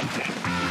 you